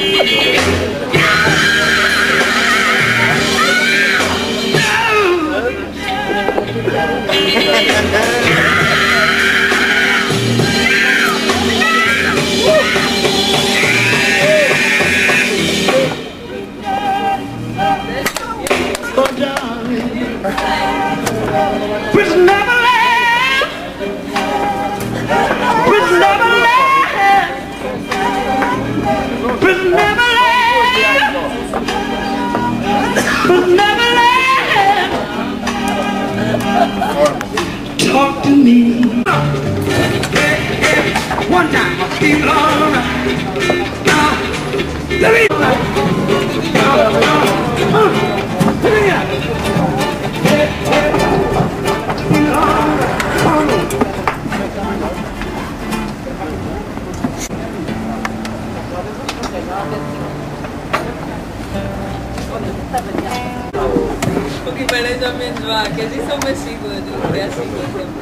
Oh, Prison never. Talk to me. One time, I'll keep all right. Now, let me. O que parece amendoar, que a gente é um mexico, é assim, por exemplo.